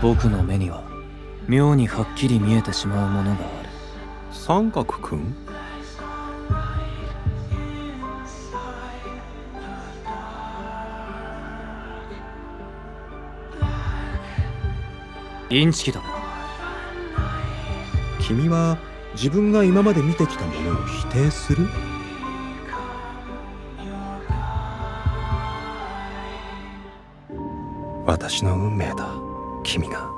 僕の目には妙にはっきり見えてしまうものがある。三角くんインチキだ。君は自分が今まで見てきたものを否定する？私の運命だ君が。